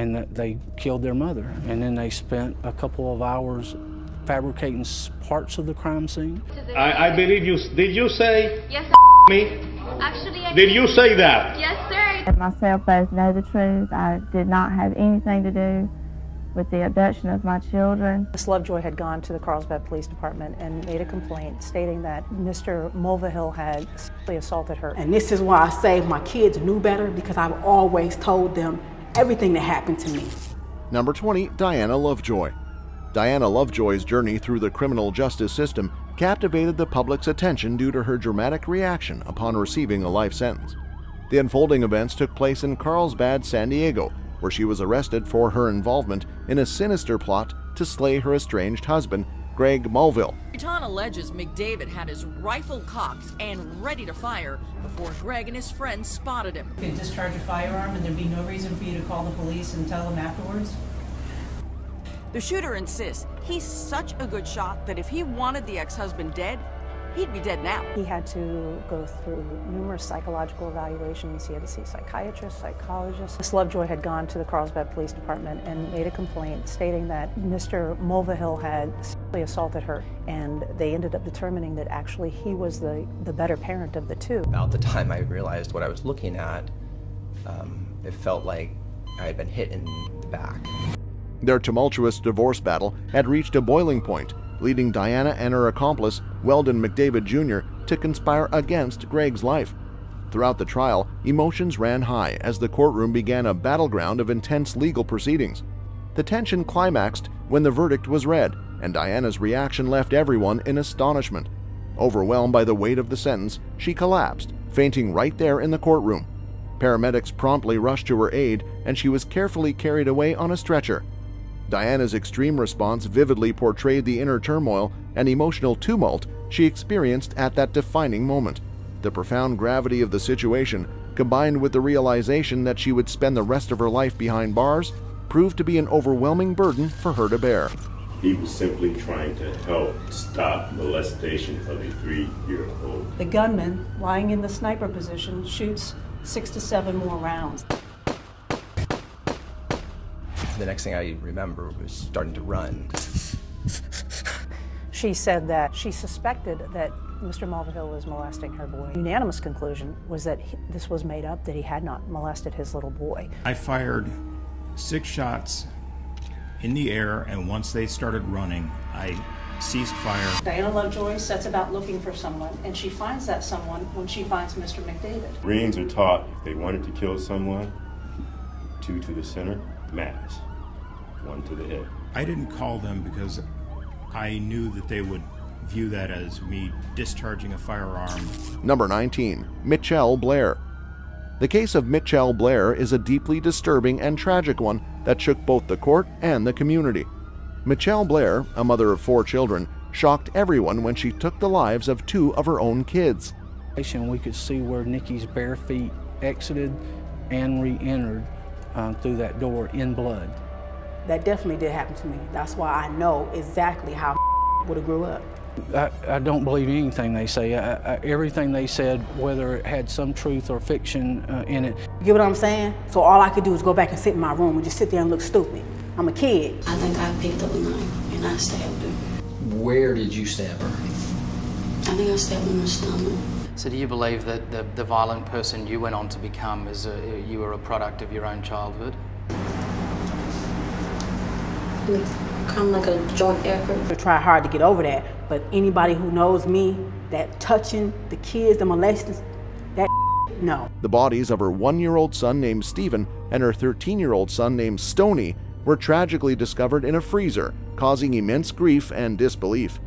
and that they killed their mother. And then they spent a couple of hours fabricating parts of the crime scene. I, I believe you. Did you say Yes, me? actually, I Did you say that? Yes, sir. And myself both know the truth. I did not have anything to do with the abduction of my children. Miss Lovejoy had gone to the Carlsbad Police Department and made a complaint stating that Mr. Mulvihill had sexually assaulted her. And this is why I say my kids knew better because I've always told them everything that happened to me. Number 20, Diana Lovejoy. Diana Lovejoy's journey through the criminal justice system captivated the public's attention due to her dramatic reaction upon receiving a life sentence. The unfolding events took place in Carlsbad, San Diego, where she was arrested for her involvement in a sinister plot to slay her estranged husband, Greg Mulvihill. Vuitton alleges McDavid had his rifle cocked and ready to fire before Greg and his friends spotted him. You could discharge a firearm and there'd be no reason for you to call the police and tell them afterwards? The shooter insists he's such a good shot that if he wanted the ex-husband dead, he'd be dead now. He had to go through numerous psychological evaluations. He had to see psychiatrists, psychologists. Miss Lovejoy had gone to the Carlsbad Police Department and made a complaint stating that Mr. Mulvihill had sexually assaulted her, and they ended up determining that actually he was the, the better parent of the two. About the time I realized what I was looking at, um, it felt like I had been hit in the back. Their tumultuous divorce battle had reached a boiling point, leading Diana and her accomplice, Weldon McDavid Jr., to conspire against Greg's life. Throughout the trial, emotions ran high as the courtroom began a battleground of intense legal proceedings. The tension climaxed when the verdict was read, and Diana's reaction left everyone in astonishment. Overwhelmed by the weight of the sentence, she collapsed, fainting right there in the courtroom. Paramedics promptly rushed to her aid, and she was carefully carried away on a stretcher. Diana's extreme response vividly portrayed the inner turmoil and emotional tumult she experienced at that defining moment. The profound gravity of the situation, combined with the realization that she would spend the rest of her life behind bars, proved to be an overwhelming burden for her to bear. He was simply trying to help stop molestation of a three-year-old. The gunman, lying in the sniper position, shoots six to seven more rounds. The next thing I remember was starting to run. She said that she suspected that Mr. Mulvihill was molesting her boy. Unanimous conclusion was that he, this was made up, that he had not molested his little boy. I fired six shots in the air, and once they started running, I ceased fire. Diana Lovejoy sets about looking for someone, and she finds that someone when she finds Mr. McDavid. Marines are taught if they wanted to kill someone, two to the center, mass, one to the head. I didn't call them because I knew that they would view that as me discharging a firearm. Number 19. Mitchell Blair. The case of Mitchell Blair is a deeply disturbing and tragic one that shook both the court and the community. Michelle Blair, a mother of four children, shocked everyone when she took the lives of two of her own kids. We could see where Nikki's bare feet exited and re-entered uh, through that door in blood. That definitely did happen to me. That's why I know exactly how would have grew up. I, I, don't believe anything they say. I, everything they said, whether it had some truth or fiction uh, in it. You get what I'm saying? So all I could do is go back and sit in my room and just sit there and look stupid. I'm a kid. I think I picked up a knife and I stabbed her. Where did you stab her? I think I stabbed her in the stomach. So do you believe that the, the violent person you went on to become is a, you were a product of your own childhood? Kind of like a joint effort. I try hard to get over that, but anybody who knows me, that touching the kids, the molesting, that no. The bodies of her one-year-old son named Stephen and her 13-year-old son named Stony were tragically discovered in a freezer, causing immense grief and disbelief.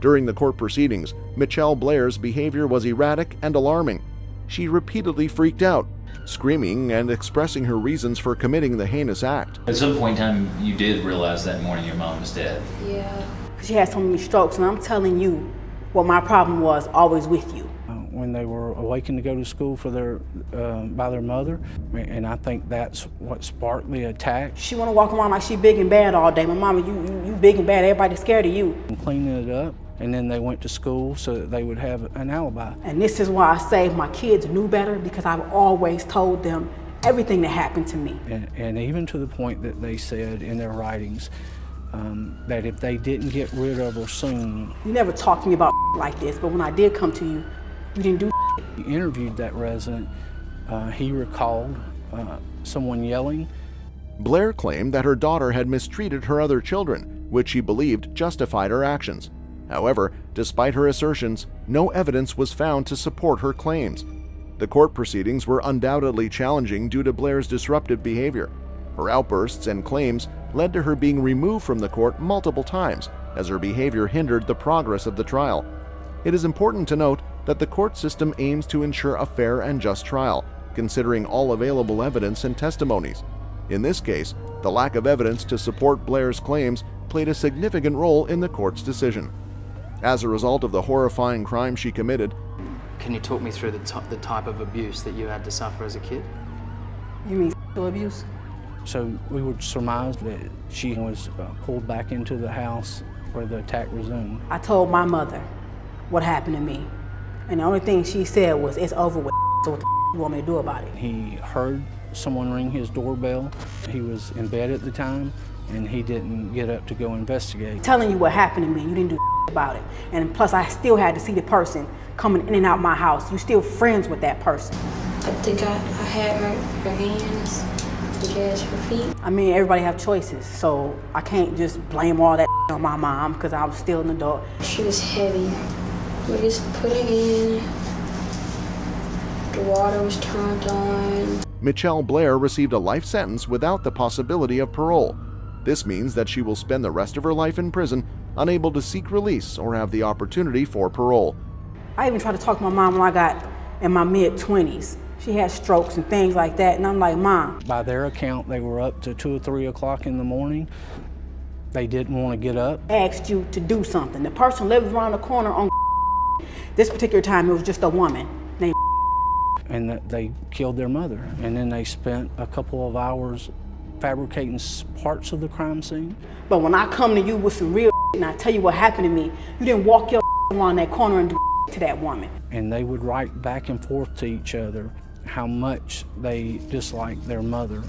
During the court proceedings, Mitchell Blair's behavior was erratic and alarming. She repeatedly freaked out, screaming and expressing her reasons for committing the heinous act. At some point in time, you did realize that morning your mom was dead. Yeah. She had so many strokes, and I'm telling you what my problem was always with you. When they were awakened to go to school for their uh, by their mother, and I think that's what sparked the attack. She want to walk around like she big and bad all day. My mama, you, you, you big and bad. Everybody's scared of you. And cleaning it up, and then they went to school so that they would have an alibi. And this is why I say my kids knew better because I've always told them everything that happened to me. And, and even to the point that they said in their writings um, that if they didn't get rid of her soon, You never talked to me about like this, but when I did come to you, you didn't do he interviewed that resident. Uh, he recalled uh, someone yelling. Blair claimed that her daughter had mistreated her other children, which she believed justified her actions. However, despite her assertions, no evidence was found to support her claims. The court proceedings were undoubtedly challenging due to Blair's disruptive behavior. Her outbursts and claims led to her being removed from the court multiple times as her behavior hindered the progress of the trial. It is important to note that the court system aims to ensure a fair and just trial, considering all available evidence and testimonies. In this case, the lack of evidence to support Blair's claims played a significant role in the court's decision. As a result of the horrifying crime she committed, Can you talk me through the, t- the type of abuse that you had to suffer as a kid? You mean sexual abuse? So we would surmise that she was uh, pulled back into the house where the attack resumed. I told my mother what happened to me, and the only thing she said was, "It's over with." So what the you want me to do about it? He heard someone ring his doorbell. He was in bed at the time, and he didn't get up to go investigate. Telling you what happened to me, you didn't do about it, and plus I still had to see the person coming in and out my house. You still friends with that person. I think I, I had her, her hands, I guess her feet. I mean, everybody have choices, so I can't just blame all that on my mom because I was still an adult. She was heavy. We just put it in. The water was turned on. Michelle Blair received a life sentence without the possibility of parole. This means that she will spend the rest of her life in prison, unable to seek release or have the opportunity for parole. I even tried to talk to my mom when I got in my mid 20s. She had strokes and things like that, and I'm like, Mom, By their account, they were up to 2 or 3 o'clock in the morning. They didn't want to get up. asked you to do something. The person lives around the corner on this particular time, it was just a woman named and that they killed their mother. And then they spent a couple of hours fabricating parts of the crime scene. But when I come to you with some real and I tell you what happened to me, you didn't walk your around that corner and do to that woman. And they would write back and forth to each other how much they disliked their mother.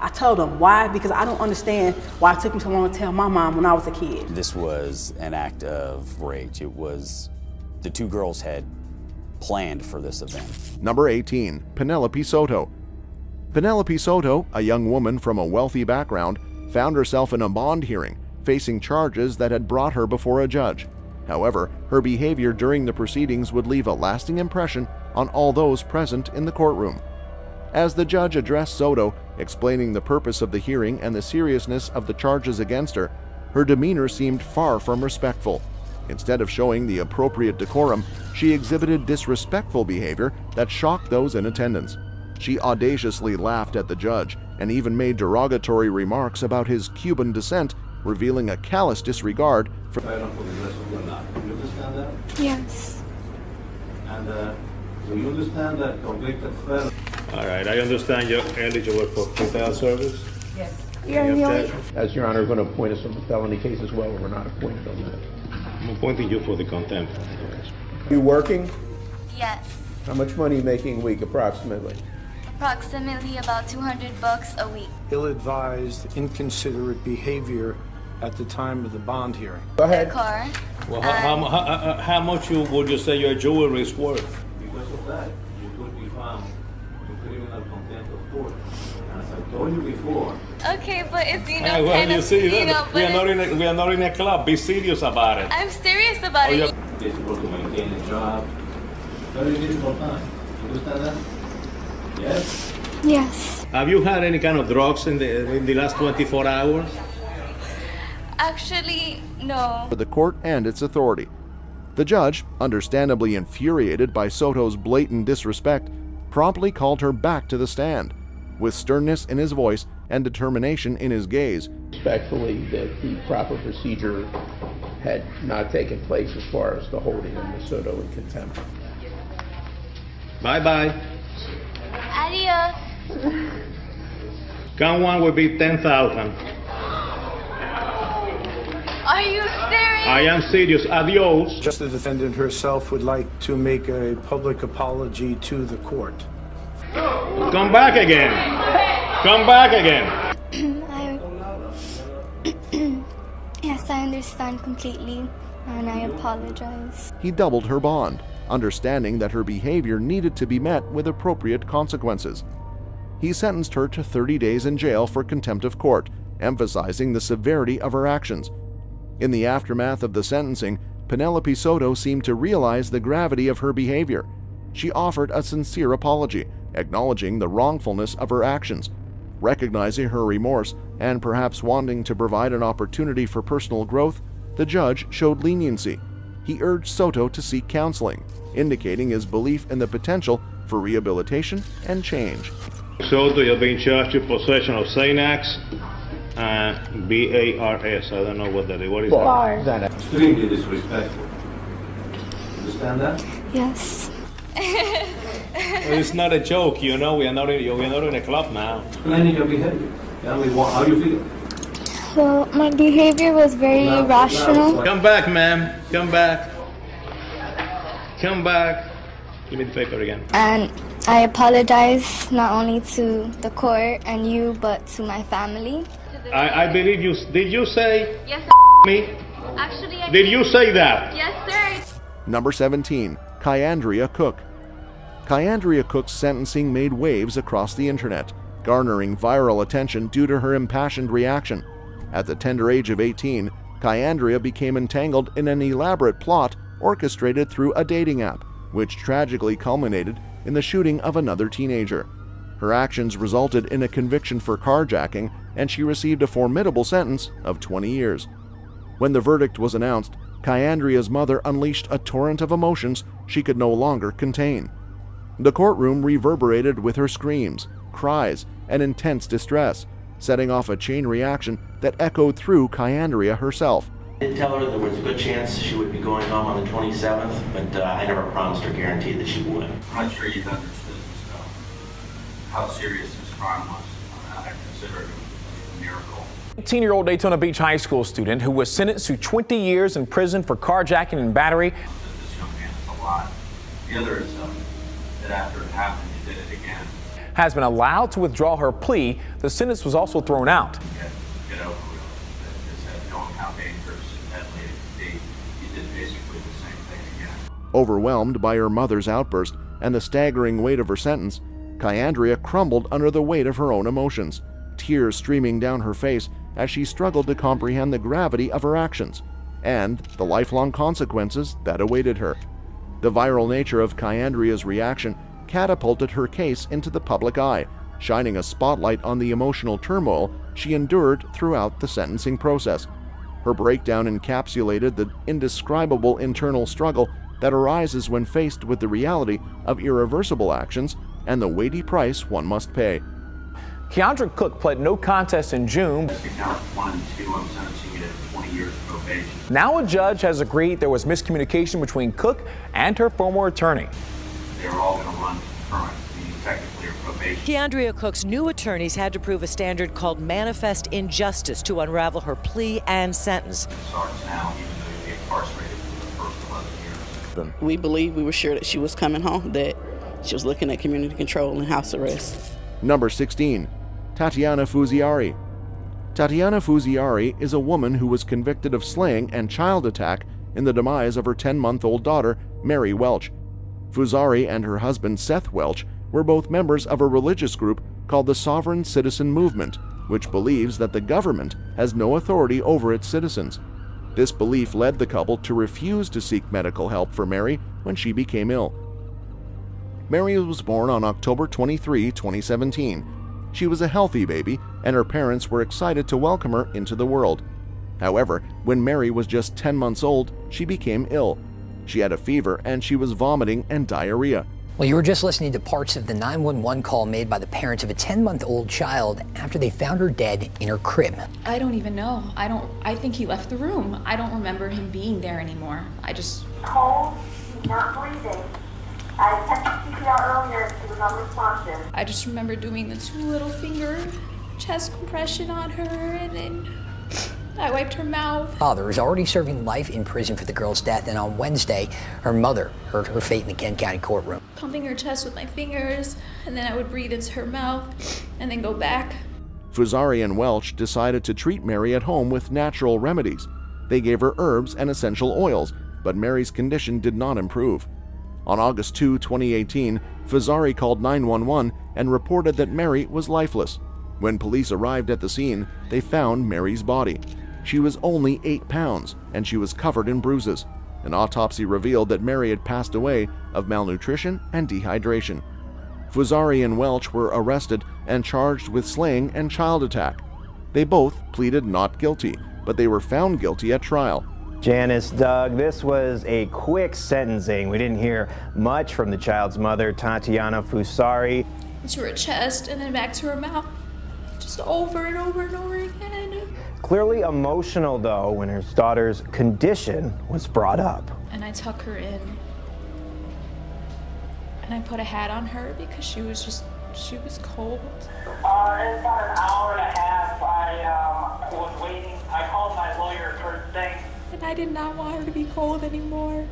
I told them why because I don't understand why it took me so long to tell my mom when I was a kid. This was an act of rage. It was the two girls had planned for this event. Number 18, Penelope Soto. Penelope Soto, a young woman from a wealthy background, found herself in a bond hearing, facing charges that had brought her before a judge. However, her behavior during the proceedings would leave a lasting impression on all those present in the courtroom. As the judge addressed Soto, explaining the purpose of the hearing and the seriousness of the charges against her, her demeanor seemed far from respectful. Instead of showing the appropriate decorum, she exhibited disrespectful behavior that shocked those in attendance. She audaciously laughed at the judge and even made derogatory remarks about his Cuban descent, revealing a callous disregard for. Yes. And uh, do you understand that convicted felon? All right, I understand you're eligible for pretrial service. Yes. Any objection? As Your Honor, going to appoint us on the felony case as well, we're not appointed on that. I'm appointing you for the contempt. You working? Yes. How much money you making a week approximately? Approximately about 200 bucks a week. ill-advised, inconsiderate behavior at the time of the bond hearing. Go ahead. Car. Well, how, how, how, uh, how much you, would you say your jewelry is worth? Because of that, you could be found in criminal contempt of court. As I told you before. Okay, but it's, you know, Hey, well, kind you of, see, you know, we, are not in a, we are not in a club. Be serious about it. I'm serious about Oh, it. you're it's supposed to maintain a job. Very difficult time. You understand that? Yes? Yes. Have you had any kind of drugs in the in the last 24 hours? Actually, no. for the court and its authority. The judge, understandably infuriated by Soto's blatant disrespect, promptly called her back to the stand. With sternness in his voice and determination in his gaze, Respectfully, that the proper procedure had not taken place as far as the holding of Ms. Soto in contempt. Bye bye. Adios. Count one will be 10,000. Are you serious? I am serious. Adios. Just the defendant herself would like to make a public apology to the court. Come back again. Come back again. I, yes, I understand completely, and I apologize. He doubled her bond, understanding that her behavior needed to be met with appropriate consequences. He sentenced her to 30 days in jail for contempt of court, emphasizing the severity of her actions. In the aftermath of the sentencing, Penelope Soto seemed to realize the gravity of her behavior. She offered a sincere apology, acknowledging the wrongfulness of her actions. Recognizing her remorse and perhaps wanting to provide an opportunity for personal growth, the judge showed leniency. He urged Soto to seek counseling, indicating his belief in the potential for rehabilitation and change. Soto, you're being charged with possession of Xanax Uh, and B-A-R-S. I don't know what that is. What is Bars. that? Extremely disrespectful. Understand that? Yes. it's not a joke, you know. We are not in, we are not in a club now. Explaining your behavior. Tell me what, how you feel. Well, my behavior was very irrational. Come back, ma'am. Come back. Come back. Give me the paper again. And I apologize not only to the court and you, but to my family. I, I believe you. Did you say Yes, me? Actually, I Did you say that? Yes, sir. Number 17. Kyandria Cook. Kyandria Cook's sentencing made waves across the internet, garnering viral attention due to her impassioned reaction. At the tender age of 18, Kyandria became entangled in an elaborate plot orchestrated through a dating app, which tragically culminated in the shooting of another teenager. Her actions resulted in a conviction for carjacking, and she received a formidable sentence of 20 years. When the verdict was announced, Kyandria's mother unleashed a torrent of emotions she could no longer contain. The courtroom reverberated with her screams, cries, and intense distress, setting off a chain reaction that echoed through Kyandria herself. I did tell her there was a good chance she would be going home on the 27th, but uh, I never promised or guaranteed that she would. I'm not sure you've understood so how serious this crime was. I consider it a miracle. 18 year old Daytona Beach High School student who was sentenced to 20 years in prison for carjacking and battery. This young man is alive. The other is that after it happened, he did it again. Has been allowed to withdraw her plea. The sentence was also thrown out. Get, get over it. Just have knowing how dangerous that lady could be. He did basically the same thing again. Overwhelmed by her mother's outburst and the staggering weight of her sentence, Kyandria crumbled under the weight of her own emotions, tears streaming down her face as she struggled to comprehend the gravity of her actions and the lifelong consequences that awaited her. The viral nature of Kyandria's reaction catapulted her case into the public eye, shining a spotlight on the emotional turmoil she endured throughout the sentencing process. Her breakdown encapsulated the indescribable internal struggle that arises when faced with the reality of irreversible actions and the weighty price one must pay. Keandra Cook pled no contest in June. One two, I'm sentencing you to 20 years probation. Now a judge has agreed there was miscommunication between Cook and her former attorney. They're all going to run concurrent, meaning technically a probation. Kyandria Cook's new attorneys had to prove a standard called manifest injustice to unravel her plea and sentence. Starts now, even though you'll be incarcerated for the first 11 years. We believe we were sure that she was coming home, that she was looking at community control and house arrest. Number 16. Tatiana Fusari. Tatiana Fusari is a woman who was convicted of slaying and child attack in the demise of her 10 month old daughter, Mary Welch. Fusari and her husband, Seth Welch, were both members of a religious group called the Sovereign Citizen Movement, which believes that the government has no authority over its citizens. This belief led the couple to refuse to seek medical help for Mary when she became ill. Mary was born on October 23, 2017. She was a healthy baby, and her parents were excited to welcome her into the world. However, when Mary was just 10 months old, she became ill. She had a fever and she was vomiting and diarrhea. Well, you were just listening to parts of the 911 call made by the parents of a 10 month old child after they found her dead in her crib. I don't even know. I don't, I think he left the room. I don't remember him being there anymore. I just. Cold, not breathing. I attempted CPR earlier, she was unresponsive. I just remember doing the two little finger chest compression on her and then I wiped her mouth. Father is already serving life in prison for the girl's death, and on Wednesday, her mother heard her fate in the Kent County courtroom. Pumping her chest with my fingers, and then I would breathe into her mouth, and then go back. Fusari and Welch decided to treat Mary at home with natural remedies. They gave her herbs and essential oils, but Mary's condition did not improve. On August 2, 2018, Fusari called 911 and reported that Mary was lifeless. When police arrived at the scene, they found Mary's body. She was only 8 pounds, and she was covered in bruises. An autopsy revealed that Mary had passed away of malnutrition and dehydration. Fusari and Welch were arrested and charged with slaying and child attack. They both pleaded not guilty, but they were found guilty at trial. Janice, Doug, this was a quick sentencing. We didn't hear much from the child's mother, Tatiana Fusari. To her chest, and then back to her mouth. Just over and over and over again. Clearly emotional, though, when her daughter's condition was brought up. And I tuck her in. And I put a hat on her because she was just, she was cold. Uh, in about an hour and a half, I um, was waiting. I called my lawyer first thing. And I did not want her to be cold anymore.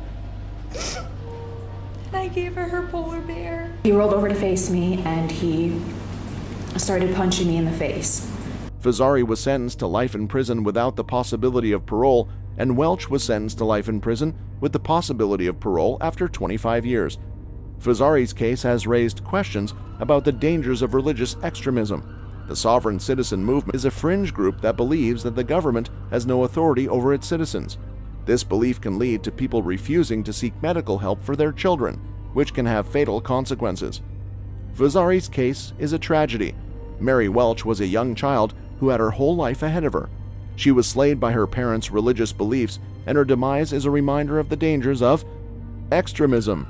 and I gave her her polar bear. He rolled over to face me and he started punching me in the face. Fusari was sentenced to life in prison without the possibility of parole, and Welch was sentenced to life in prison with the possibility of parole after 25 years. Fusari's case has raised questions about the dangers of religious extremism. The Sovereign Citizen Movement is a fringe group that believes that the government has no authority over its citizens. This belief can lead to people refusing to seek medical help for their children, which can have fatal consequences. Fusari's case is a tragedy. Mary Welch was a young child who had her whole life ahead of her. She was slayed by her parents' religious beliefs, and her demise is a reminder of the dangers of extremism.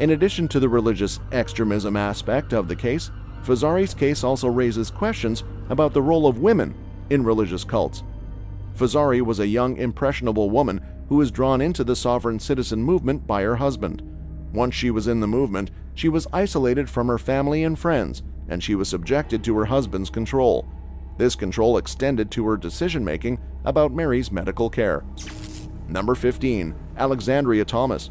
In addition to the religious extremism aspect of the case, Fusari's case also raises questions about the role of women in religious cults. Fusari was a young, impressionable woman who was drawn into the sovereign citizen movement by her husband. Once she was in the movement, she was isolated from her family and friends, and she was subjected to her husband's control. This control extended to her decision making about Mary's medical care. Number 15. Alexandria Thomas.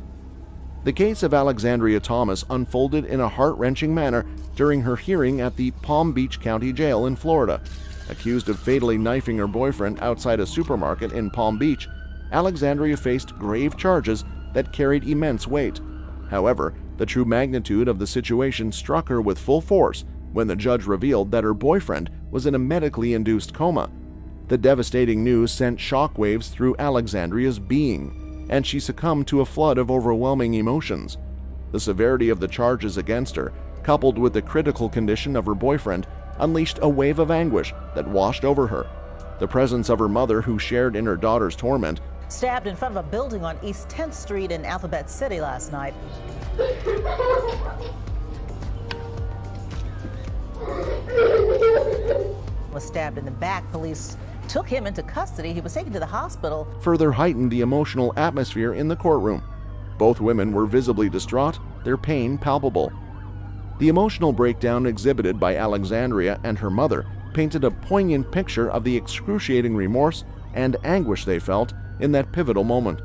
The case of Alexandria Thomas unfolded in a heart wrenching manner during her hearing at the Palm Beach County Jail in Florida. Accused of fatally knifing her boyfriend outside a supermarket in Palm Beach, Alexandria faced grave charges that carried immense weight. However, the true magnitude of the situation struck her with full force when the judge revealed that her boyfriend was in a medically induced coma. The devastating news sent shockwaves through Alexandria's being, and she succumbed to a flood of overwhelming emotions. The severity of the charges against her, coupled with the critical condition of her boyfriend, unleashed a wave of anguish that washed over her. The presence of her mother, who shared in her daughter's torment, stabbed in front of a building on East 10th Street in Alphabet City last night. was stabbed in the back. Police took him into custody. He was taken to the hospital. Further heightened the emotional atmosphere in the courtroom. Both women were visibly distraught, their pain palpable. The emotional breakdown exhibited by Alexandria and her mother painted a poignant picture of the excruciating remorse and anguish they felt in that pivotal moment.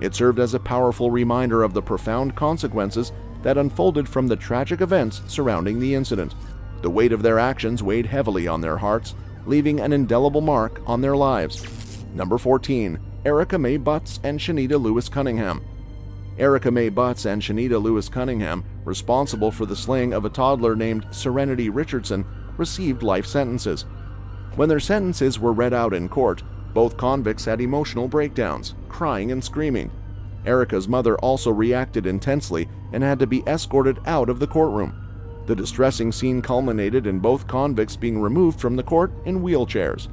It served as a powerful reminder of the profound consequences that unfolded from the tragic events surrounding the incident. The weight of their actions weighed heavily on their hearts, leaving an indelible mark on their lives. Number 14. Erica May Butts and Shanita Lewis Cunningham. Erica May Butts and Shanita Lewis Cunningham, responsible for the slaying of a toddler named Serenity Richardson, received life sentences. When their sentences were read out in court, both convicts had emotional breakdowns, crying and screaming. Erica's mother also reacted intensely and had to be escorted out of the courtroom. The distressing scene culminated in both convicts being removed from the court in wheelchairs.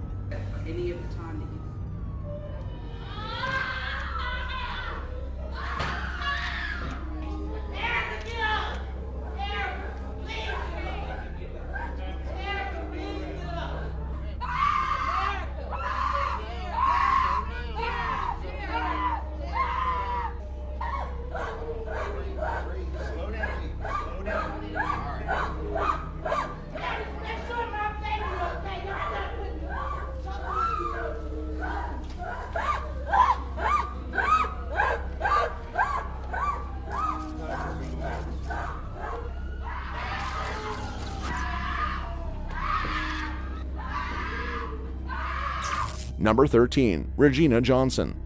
Number 13. Regina Johnson.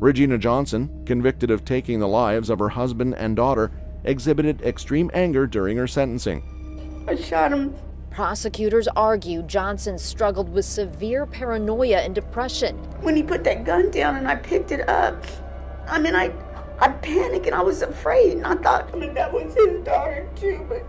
Regina Johnson, convicted of taking the lives of her husband and daughter, exhibited extreme anger during her sentencing. I shot him. Prosecutors argue Johnson struggled with severe paranoia and depression. When he put that gun down and I picked it up, I mean, I, I panicked and I was afraid. And I thought, I mean, that was his daughter too, but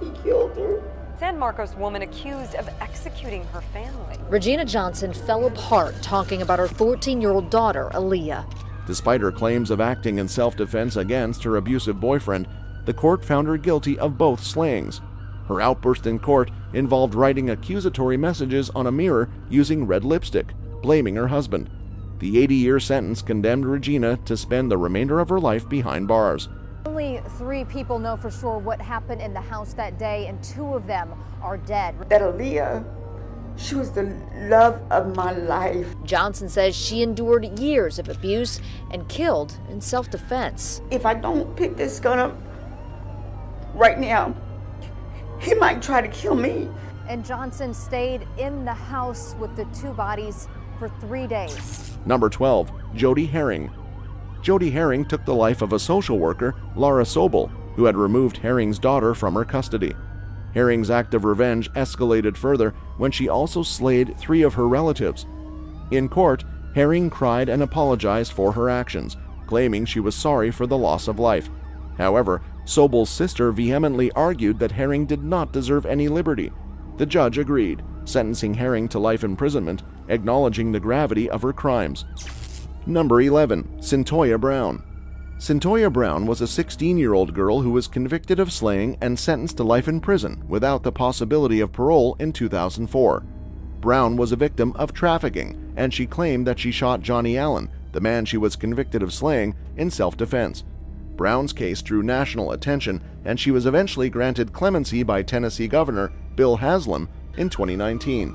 he killed her. San Marcos woman accused of executing her family. Regina Johnson fell apart talking about her 14 year old daughter, Aaliyah. Despite her claims of acting in self defense against her abusive boyfriend, the court found her guilty of both slayings. Her outburst in court involved writing accusatory messages on a mirror using red lipstick, blaming her husband. The 80 year sentence condemned Regina to spend the remainder of her life behind bars. Only three people know for sure what happened in the house that day, and two of them are dead. That Aaliyah, she was the love of my life. Johnson says she endured years of abuse and killed in self defense. If I don't pick this gun up right now, he might try to kill me. And Johnson stayed in the house with the two bodies for three days. Number 12. Jody Herring. Jody Herring took the life of a social worker, Laura Sobel, who had removed Herring's daughter from her custody. Herring's act of revenge escalated further when she also slayed three of her relatives. In court, Herring cried and apologized for her actions, claiming she was sorry for the loss of life. However, Sobel's sister vehemently argued that Herring did not deserve any liberty. The judge agreed, sentencing Herring to life imprisonment, acknowledging the gravity of her crimes. Number 11. Cyntoia Brown. Cyntoia Brown was a 16 year old girl who was convicted of slaying and sentenced to life in prison without the possibility of parole in 2004. Brown was a victim of trafficking, and she claimed that she shot Johnny Allen, the man she was convicted of slaying, in self defense. Brown's case drew national attention, and she was eventually granted clemency by Tennessee Governor Bill Haslam in 2019.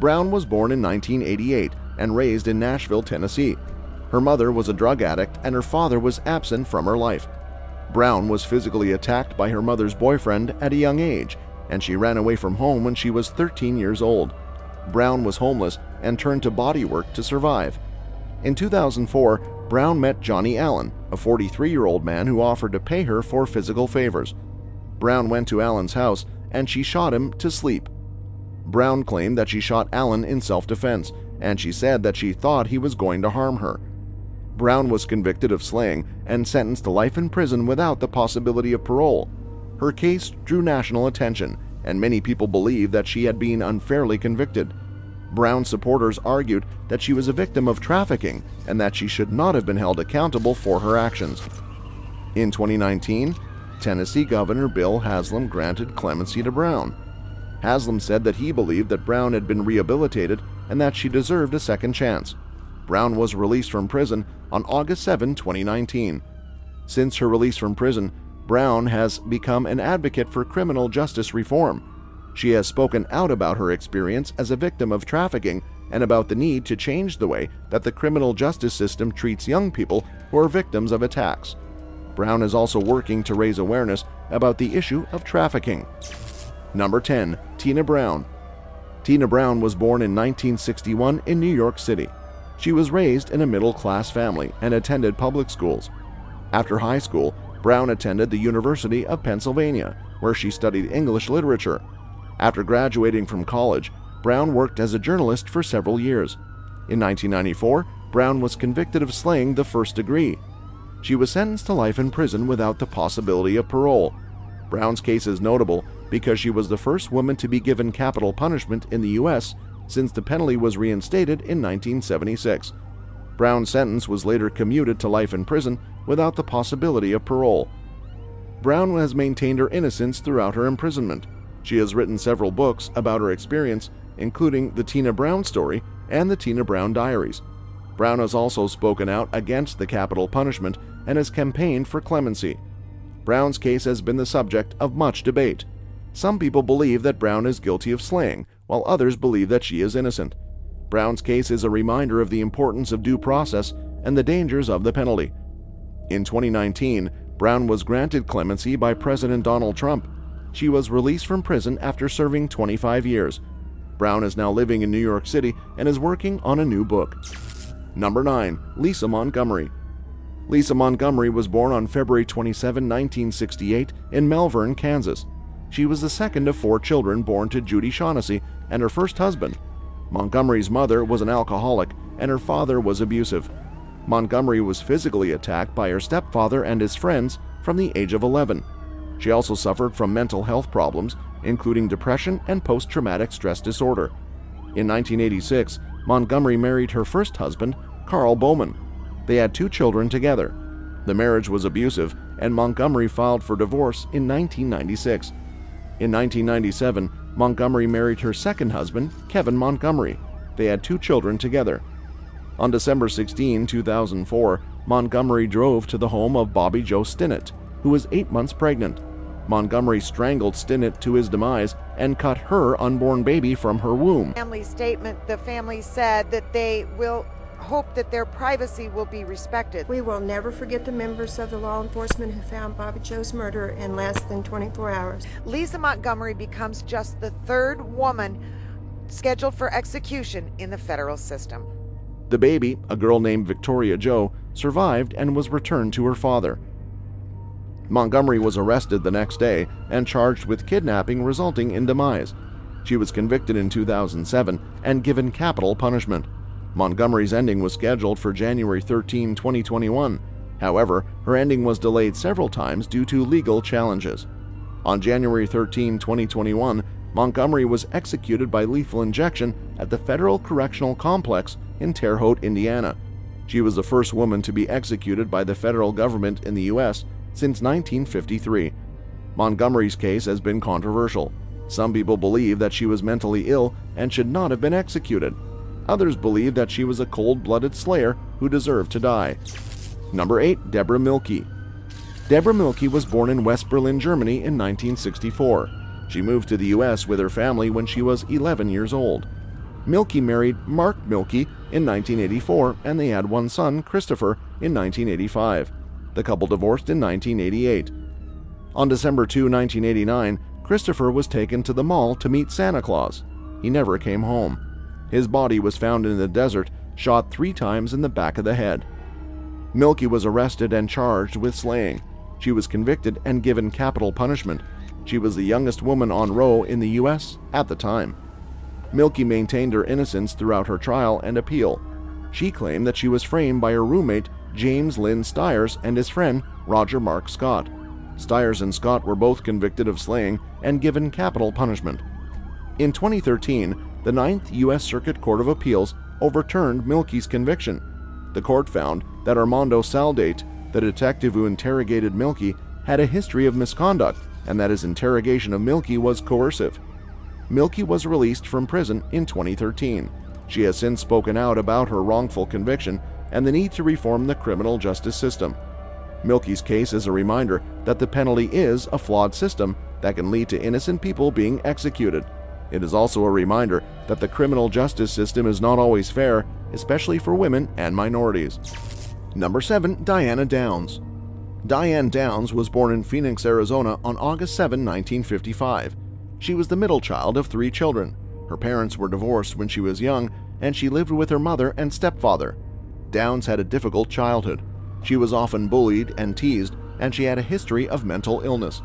Brown was born in 1988 and raised in Nashville, Tennessee. Her mother was a drug addict and her father was absent from her life. Brown was physically attacked by her mother's boyfriend at a young age, and she ran away from home when she was 13 years old. Brown was homeless and turned to bodywork to survive. In 2004, Brown met Johnny Allen, a 43 year old man who offered to pay her for physical favors. Brown went to Allen's house and she shot him to sleep. Brown claimed that she shot Allen in self defense, and she said that she thought he was going to harm her. Brown was convicted of slaying and sentenced to life in prison without the possibility of parole. Her case drew national attention, and many people believe that she had been unfairly convicted. Brown supporters argued that she was a victim of trafficking and that she should not have been held accountable for her actions. In 2019, Tennessee Governor Bill Haslam granted clemency to Brown. Haslam said that he believed that Brown had been rehabilitated and that she deserved a second chance. Brown was released from prison on August 7, 2019. Since her release from prison, Brown has become an advocate for criminal justice reform. She has spoken out about her experience as a victim of trafficking and about the need to change the way that the criminal justice system treats young people who are victims of attacks. Brown is also working to raise awareness about the issue of trafficking. Number 10. Tina Brown. Tina Brown was born in 1961 in New York City. She was raised in a middle class family and attended public schools. After high school, Brown attended the University of Pennsylvania, where she studied English literature. After graduating from college, Brown worked as a journalist for several years. In 1994, Brown was convicted of slaying the first degree. She was sentenced to life in prison without the possibility of parole. Brown's case is notable because she was the first woman to be given capital punishment in the U.S. since the penalty was reinstated in 1976. Brown's sentence was later commuted to life in prison without the possibility of parole. Brown has maintained her innocence throughout her imprisonment. She has written several books about her experience, including The Tina Brown Story and The Tina Brown Diaries. Brown has also spoken out against the capital punishment and has campaigned for clemency. Brown's case has been the subject of much debate. Some people believe that Brown is guilty of slaying, while others believe that she is innocent. Brown's case is a reminder of the importance of due process and the dangers of the penalty. In 2019, Brown was granted clemency by President Donald Trump. She was released from prison after serving 25 years. Brown is now living in New York City and is working on a new book. Number 9. Lisa Montgomery. Lisa Montgomery was born on February 27, 1968, in Melvern, Kansas. She was the second of four children born to Judy Shaughnessy and her first husband. Montgomery's mother was an alcoholic and her father was abusive. Montgomery was physically attacked by her stepfather and his friends from the age of 11. She also suffered from mental health problems, including depression and post traumatic stress disorder. In 1986, Montgomery married her first husband, Carl Boman. They had two children together. The marriage was abusive, and Montgomery filed for divorce in 1996. In 1997, Montgomery married her second husband, Kevin Montgomery. They had two children together. On December 16, 2004, Montgomery drove to the home of Bobbie Jo Stinnett, who was eight months pregnant. Montgomery strangled Stinnett to his demise and cut her unborn baby from her womb. Family statement the family said that they will hope that their privacy will be respected. We will never forget the members of the law enforcement who found Bobbie Jo's murder in less than 24 hours. Lisa Montgomery becomes just the third woman scheduled for execution in the federal system. The baby, a girl named Victoria Jo, survived and was returned to her father. Montgomery was arrested the next day and charged with kidnapping resulting in demise. She was convicted in 2007 and given capital punishment. Montgomery's ending was scheduled for January 13, 2021. However, her ending was delayed several times due to legal challenges. On January 13, 2021, Montgomery was executed by lethal injection at the Federal Correctional Complex in Terre Haute, Indiana. She was the first woman to be executed by the federal government in the U.S. since 1953. Montgomery's case has been controversial. Some people believe that she was mentally ill and should not have been executed. Others believe that she was a cold blooded slayer who deserved to die. Number 8. Deborah Milke. Deborah Milke was born in West Berlin, Germany in 1964. She moved to the U.S. with her family when she was 11 years old. Milke married Mark Milke in 1984 and they had one son, Christopher, in 1985. The couple divorced in 1988. On December 2, 1989, Christopher was taken to the mall to meet Santa Claus. He never came home. His body was found in the desert, shot three times in the back of the head. Milke was arrested and charged with slaying. She was convicted and given capital punishment. She was the youngest woman on row in the U.S. at the time. Milke maintained her innocence throughout her trial and appeal. She claimed that she was framed by her roommate, James Lynn Styers, and his friend, Roger Mark Scott. Styers and Scott were both convicted of slaying and given capital punishment. In 2013, the Ninth U.S. Circuit Court of Appeals overturned Milke's conviction. The court found that Armando Saldate, the detective who interrogated Milke, had a history of misconduct and that his interrogation of Milke was coercive. Milke was released from prison in 2013. She has since spoken out about her wrongful conviction and the need to reform the criminal justice system. Milke's case is a reminder that the penalty is a flawed system that can lead to innocent people being executed. It is also a reminder that the criminal justice system is not always fair, especially for women and minorities. Number 7. Diana Downs Diane Downs was born in Phoenix, Arizona on August 7, 1955. She was the middle child of three children. Her parents were divorced when she was young, and she lived with her mother and stepfather. Downs had a difficult childhood. She was often bullied and teased, and she had a history of mental illness.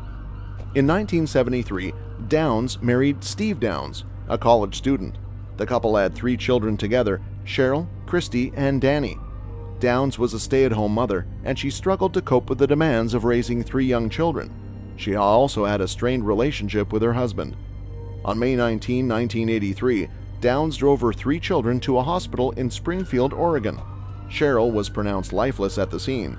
In 1973, Downs married Steve Downs, a college student. The couple had three children together Cheryl, Christy, and Danny. Downs was a stay at home mother, and she struggled to cope with the demands of raising three young children. She also had a strained relationship with her husband. On May 19, 1983, Downs drove her three children to a hospital in Springfield, Oregon. Cheryl was pronounced lifeless at the scene.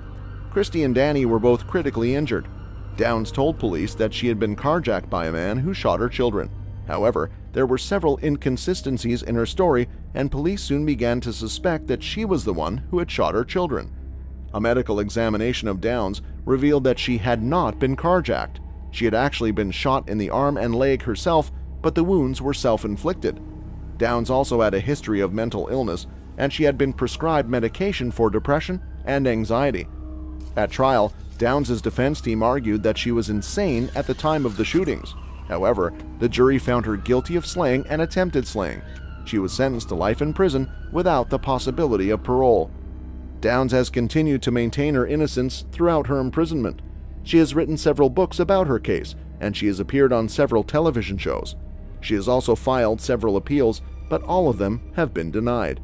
Christy and Danny were both critically injured. Downs told police that she had been carjacked by a man who shot her children. However, there were several inconsistencies in her story, and police soon began to suspect that she was the one who had shot her children. A medical examination of Downs revealed that she had not been carjacked. She had actually been shot in the arm and leg herself, but the wounds were self inflicted. Downs also had a history of mental illness, and she had been prescribed medication for depression and anxiety. At trial, Downs' defense team argued that she was insane at the time of the shootings. However, the jury found her guilty of slaying and attempted slaying. She was sentenced to life in prison without the possibility of parole. Downs has continued to maintain her innocence throughout her imprisonment. She has written several books about her case, and she has appeared on several television shows. She has also filed several appeals, but all of them have been denied.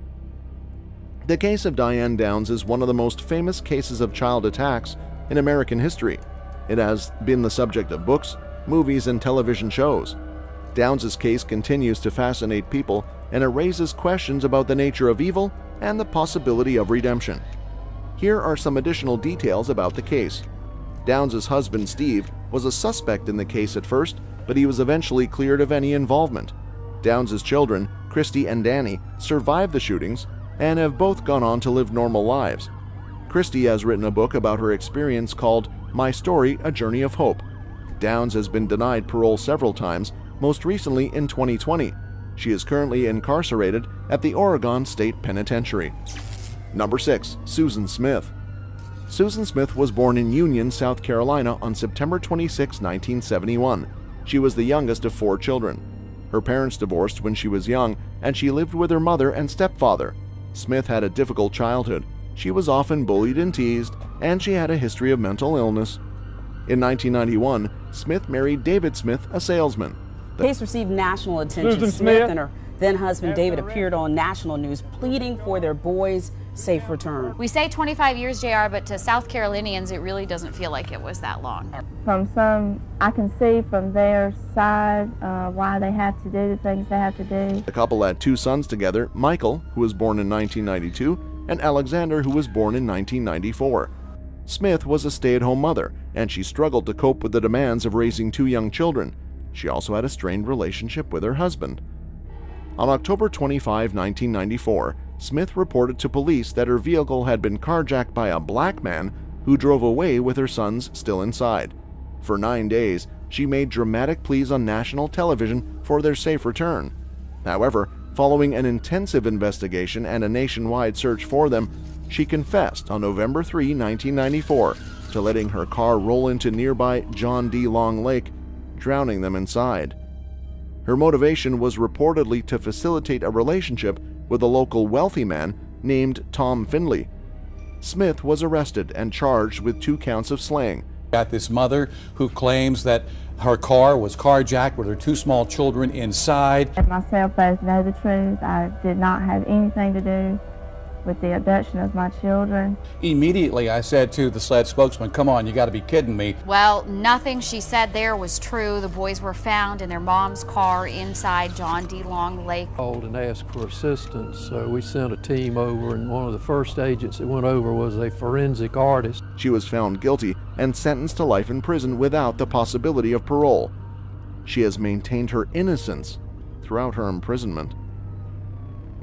The case of Diane Downs is one of the most famous cases of child attacks in American history. It has been the subject of books, movies, and television shows. Downs's case continues to fascinate people and it raises questions about the nature of evil and the possibility of redemption. Here are some additional details about the case. Downs's husband Steve was a suspect in the case at first, but he was eventually cleared of any involvement. Downs's children, Christie and Danny, survived the shootings and have both gone on to live normal lives. Christie has written a book about her experience called My Story A Journey of Hope. Downs has been denied parole several times, most recently in 2020. She is currently incarcerated at the Oregon State Penitentiary. Number 6. Susan Smith. Susan Smith was born in Union, South Carolina on September 26, 1971. She was the youngest of four children. Her parents divorced when she was young, and she lived with her mother and stepfather. Smith had a difficult childhood. She was often bullied and teased, and she had a history of mental illness. In 1991, Smith married David Smith, a salesman. The case received national attention. Susan Smith Smith. and her then husband David appeared on national news pleading for their boy's safe return. We say 25 years, JR, but to South Carolinians, it really doesn't feel like it was that long. From some, I can see from their side uh, why they have to do the things they have to do. The couple had two sons together Michael, who was born in 1992, and Alexander, who was born in 1994. Smith was a stay at home mother, and she struggled to cope with the demands of raising two young children. She also had a strained relationship with her husband. On October 25, 1994, Smith reported to police that her vehicle had been carjacked by a black man who drove away with her sons still inside. For nine days, she made dramatic pleas on national television for their safe return. However, following an intensive investigation and a nationwide search for them, she confessed on November 3, 1994, to letting her car roll into nearby John D. Long Lake, drowning them inside. Her motivation was reportedly to facilitate a relationship with a local wealthy man named Tom Findlay. Smith was arrested and charged with two counts of slaying. Got this mother who claims that her car was carjacked with her two small children inside. Myself both know the truth. I did not have anything to do with the abduction of my children. Immediately, I said to the SLED spokesman, Come on, you got to be kidding me. Well, nothing she said there was true. The boys were found in their mom's car inside John D. Long Lake. Called and asked for assistance, so we sent a team over, and one of the first agents that went over was a forensic artist. She was found guilty and sentenced to life in prison without the possibility of parole. She has maintained her innocence throughout her imprisonment.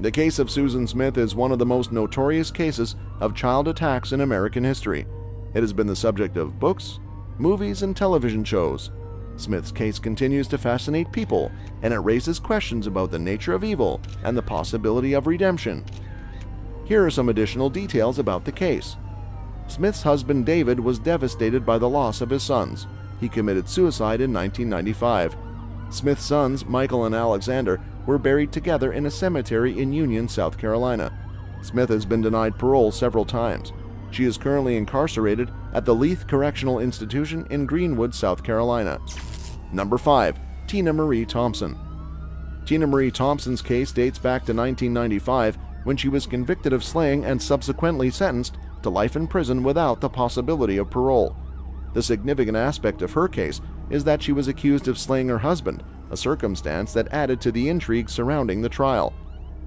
The case of Susan Smith is one of the most notorious cases of child attacks in American history. It has been the subject of books, movies, and television shows. Smith's case continues to fascinate people, and it raises questions about the nature of evil and the possibility of redemption. Here are some additional details about the case. Smith's husband David was devastated by the loss of his sons. He committed suicide in 1995. Smith's sons, Michael and Alexander, were buried together in a cemetery in Union, South Carolina. Smith has been denied parole several times. She is currently incarcerated at the Leath Correctional Institution in Greenwood, South Carolina. Number 5. Tina Marie Thompson. Tina Marie Thompson's case dates back to 1995 when she was convicted of slaying and subsequently sentenced to life in prison without the possibility of parole. The significant aspect of her case is that she was accused of slaying her husband, a circumstance that added to the intrigue surrounding the trial.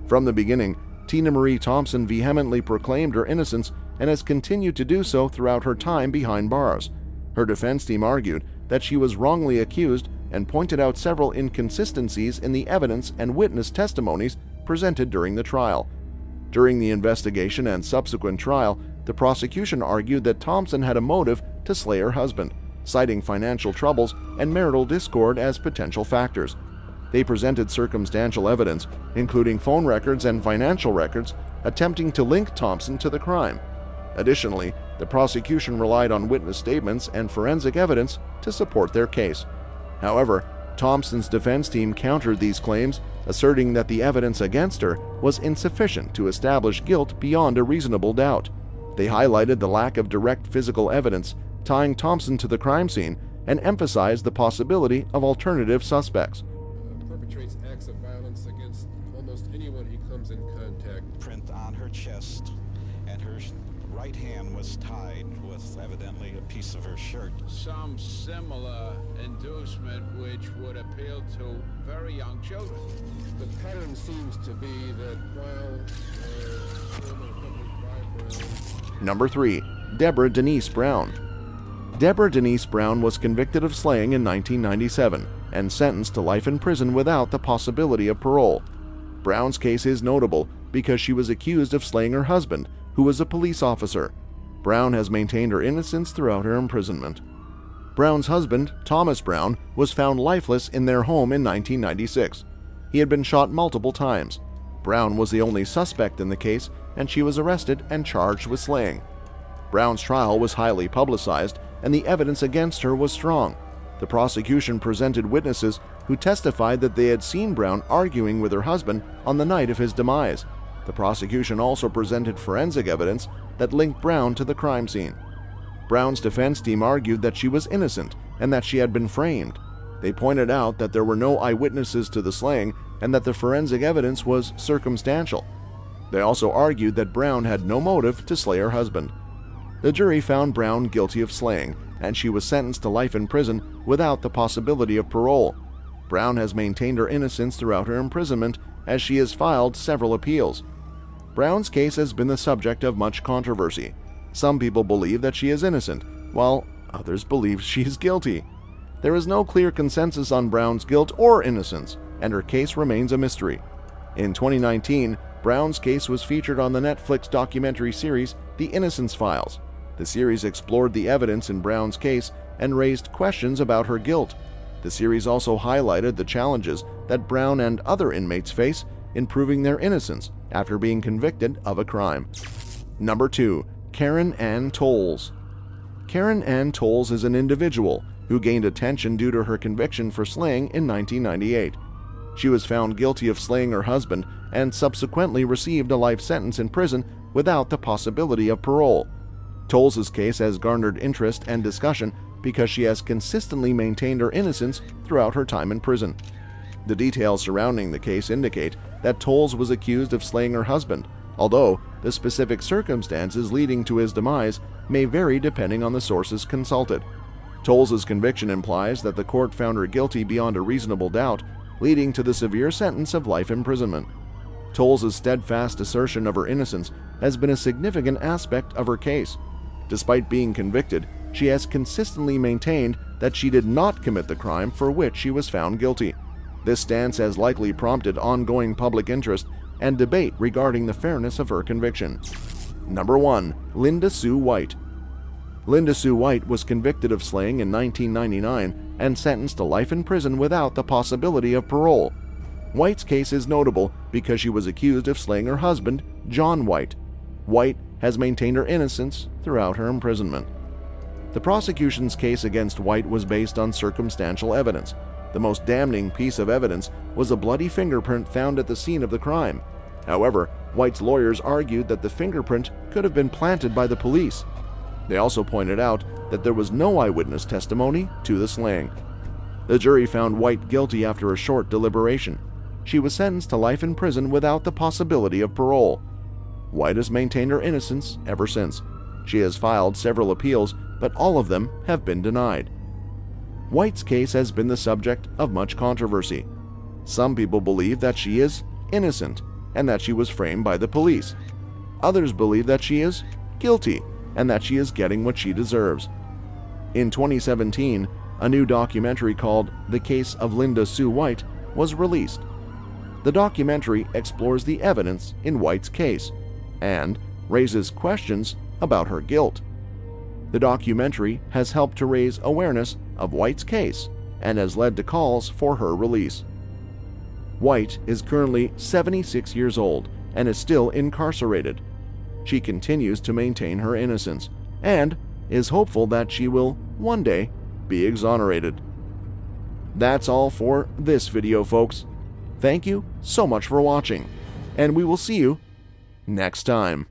From the beginning, Tina Marie Thompson vehemently proclaimed her innocence and has continued to do so throughout her time behind bars. Her defense team argued that she was wrongly accused and pointed out several inconsistencies in the evidence and witness testimonies presented during the trial. During the investigation and subsequent trial, the prosecution argued that Thompson had a motive to slay her husband, citing financial troubles and marital discord as potential factors. They presented circumstantial evidence, including phone records and financial records, attempting to link Thompson to the crime. Additionally, the prosecution relied on witness statements and forensic evidence to support their case. However, Thompson's defense team countered these claims, asserting that the evidence against her was insufficient to establish guilt beyond a reasonable doubt. They highlighted the lack of direct physical evidence tying Thompson to the crime scene and emphasized the possibility of alternative suspects. perpetrates acts of violence against almost anyone he comes in contact. Print on her chest, and her right hand was tied with evidently a piece of her shirt. Some similar inducement which would appeal to very young children. The pattern seems to be that while uh, Number 3. Deborah Denise Brown. Deborah Denise Brown was convicted of slaying in 1997 and sentenced to life in prison without the possibility of parole. Brown's case is notable because she was accused of slaying her husband, who was a police officer. Brown has maintained her innocence throughout her imprisonment. Brown's husband, Thomas Brown, was found lifeless in their home in 1996. He had been shot multiple times. Brown was the only suspect in the case, and she was arrested and charged with slaying. Brown's trial was highly publicized, and the evidence against her was strong. The prosecution presented witnesses who testified that they had seen Brown arguing with her husband on the night of his demise. The prosecution also presented forensic evidence that linked Brown to the crime scene. Brown's defense team argued that she was innocent and that she had been framed. They pointed out that there were no eyewitnesses to the slaying and that the forensic evidence was circumstantial. They also argued that Brown had no motive to slay her husband. The jury found Brown guilty of slaying, and she was sentenced to life in prison without the possibility of parole. Brown has maintained her innocence throughout her imprisonment as she has filed several appeals. Brown's case has been the subject of much controversy. Some people believe that she is innocent, while others believe she is guilty. There is no clear consensus on Brown's guilt or innocence, and her case remains a mystery. In 2019, Brown's case was featured on the Netflix documentary series The Innocence Files. The series explored the evidence in Brown's case and raised questions about her guilt. The series also highlighted the challenges that Brown and other inmates face in proving their innocence after being convicted of a crime. Number 2. Karen Ann Tolles. Karen Ann Tolles is an individual who gained attention due to her conviction for slaying in 1998. She was found guilty of slaying her husband and subsequently received a life sentence in prison without the possibility of parole. Tolles' case has garnered interest and discussion because she has consistently maintained her innocence throughout her time in prison. The details surrounding the case indicate that Tolles was accused of slaying her husband, although the specific circumstances leading to his demise may vary depending on the sources consulted. Tolles' conviction implies that the court found her guilty beyond a reasonable doubt, leading to the severe sentence of life imprisonment. Tolles' steadfast assertion of her innocence has been a significant aspect of her case. Despite being convicted, she has consistently maintained that she did not commit the crime for which she was found guilty. This stance has likely prompted ongoing public interest and debate regarding the fairness of her conviction. Number 1. Linda Sue White Linda Sue White was convicted of slaying in 1999 and sentenced to life in prison without the possibility of parole. White's case is notable because she was accused of slaying her husband, John White. White has maintained her innocence throughout her imprisonment. The prosecution's case against White was based on circumstantial evidence. The most damning piece of evidence was a bloody fingerprint found at the scene of the crime. However, White's lawyers argued that the fingerprint could have been planted by the police. They also pointed out that there was no eyewitness testimony to the slaying. The jury found White guilty after a short deliberation. She was sentenced to life in prison without the possibility of parole. White has maintained her innocence ever since. She has filed several appeals, but all of them have been denied. White's case has been the subject of much controversy. Some people believe that she is innocent and that she was framed by the police. Others believe that she is guilty and that she is getting what she deserves. In 2017, a new documentary called The Case of Linda Sue White was released. The documentary explores the evidence in White's case and raises questions about her guilt. The documentary has helped to raise awareness of White's case and has led to calls for her release. White is currently 76 years old and is still incarcerated. She continues to maintain her innocence and is hopeful that she will one day be exonerated. That's all for this video, folks. Thank you so much for watching, and we will see you next time.